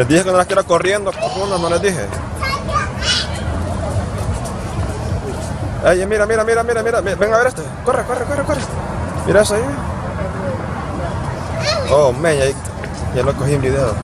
Les dije que no las quiero corriendo, no les dije. Ay, mira, mira, mira, mira, mira, ven a ver este. Corre, corre, corre, corre. Mira eso ahí. Oh, man, ya, ya lo cogí en video.